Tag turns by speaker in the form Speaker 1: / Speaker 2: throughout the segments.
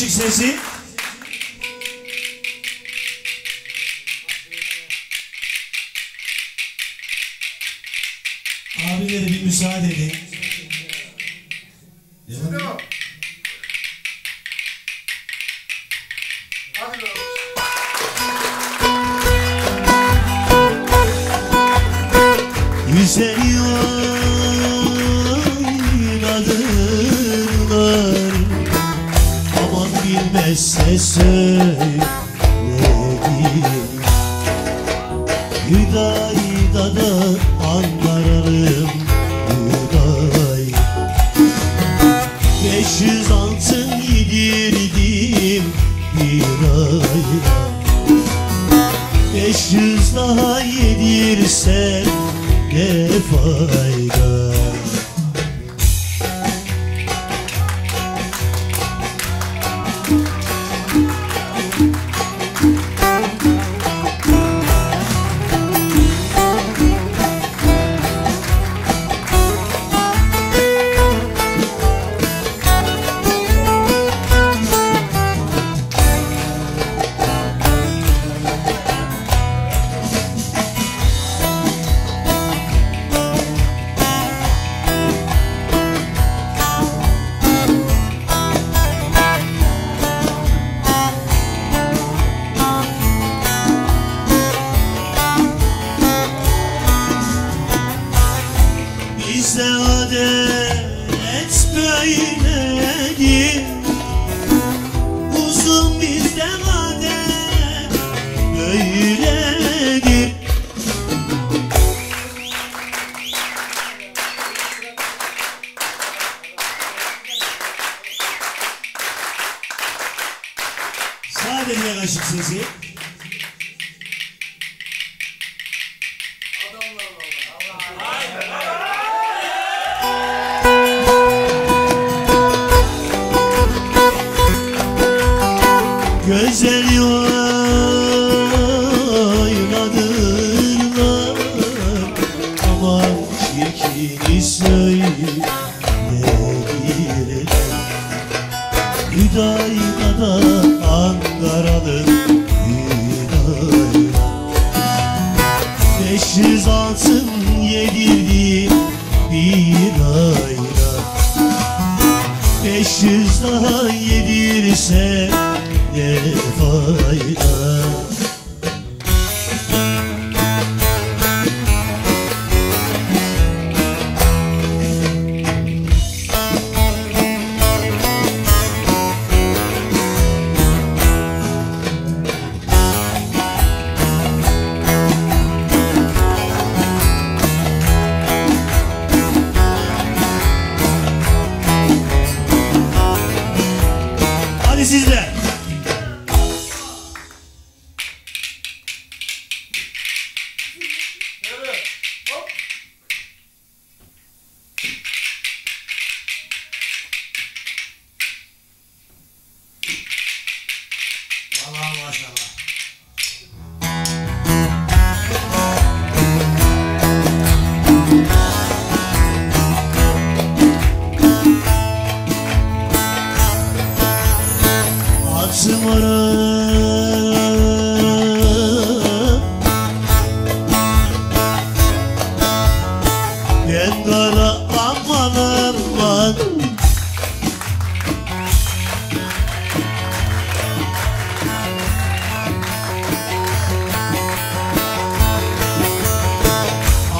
Speaker 1: Işık sesi. Abileri bir müsaade edin.
Speaker 2: Devam.
Speaker 1: Bilmezse söyledim Hüdayda da anlarım Hüday. Beş yüz altın yedirdim bir Beş yüz daha yedirsen ne fayda Güzel oynadırlar Ama çirkini söyledir Hüdayda da Ankaralı Hüdayda Beş yüz altın yedirdi bir ayda. Beş yüz daha yedirse ne fayda Atım ara Ben kara aman aman.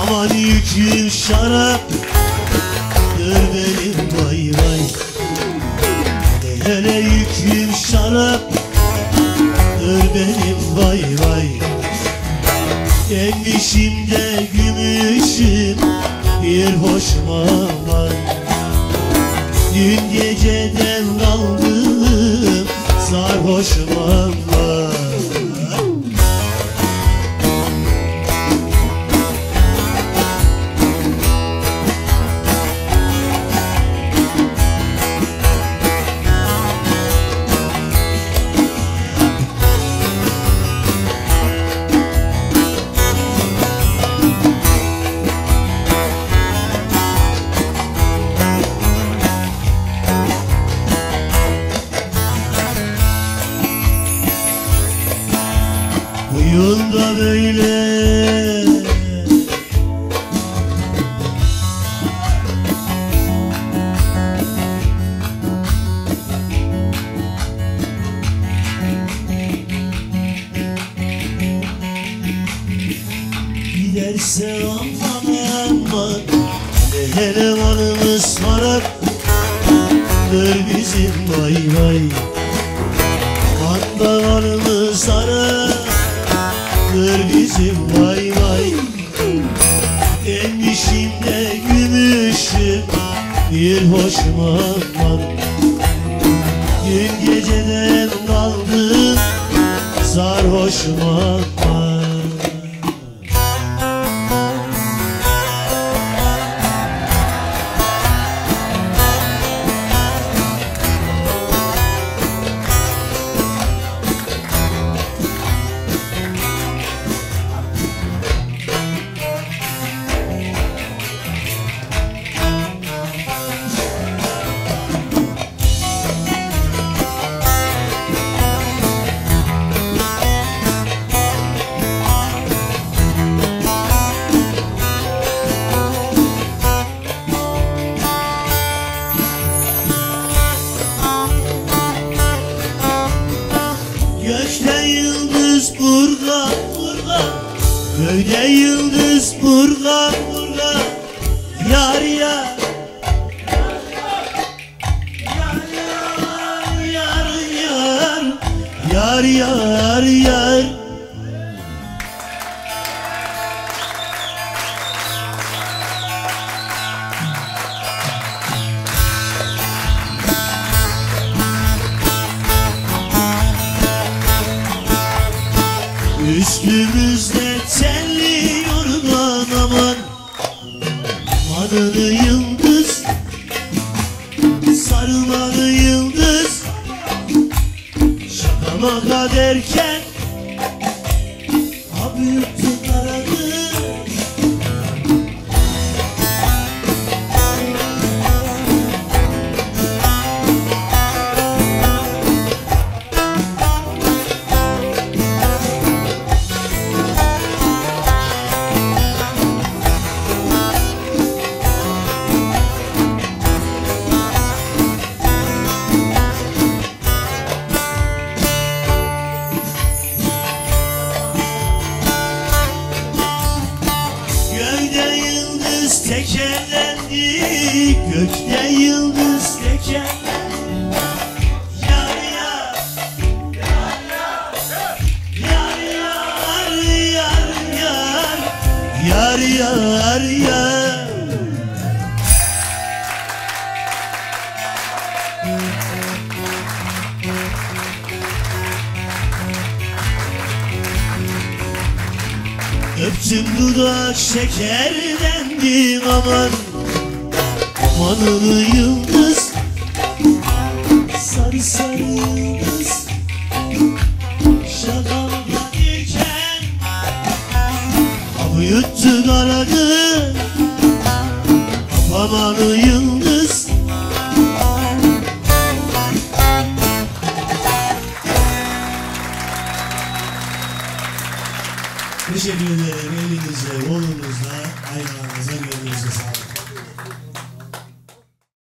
Speaker 1: Aman yüküm şarap benim vay vay. Gelmişimde gümüşüm Bir hoş bu da böyle. Giderse aman aman Hele varımız varar Dır bizim vay vay. Anda varımız arar Bizim vay vay. Endişimde gümüşüm Bir hoşuma var. Dün geceden kaldım. Sarhoşuma var Yar yar. Yar yar. Yar Yar you. Öptüm dudak şekerlendim aman Amanını yıldız Sarı sarı yıldız. Şakamda diken Avı yuttu karadı Amanı yıldız Teşekkür ederim elinize, sağlık.